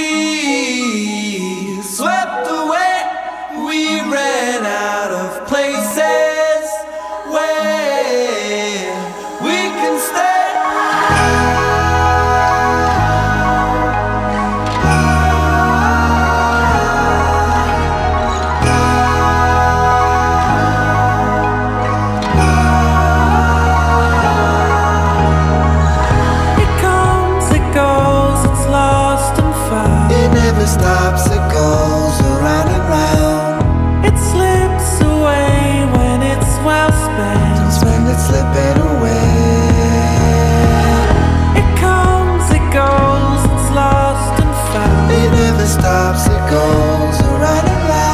we swept away, we ran out. stops, it goes around and round. It slips away when it's well spent. Don't spend it slipping away. It comes, it goes, it's lost and found. It never stops, it goes around and round.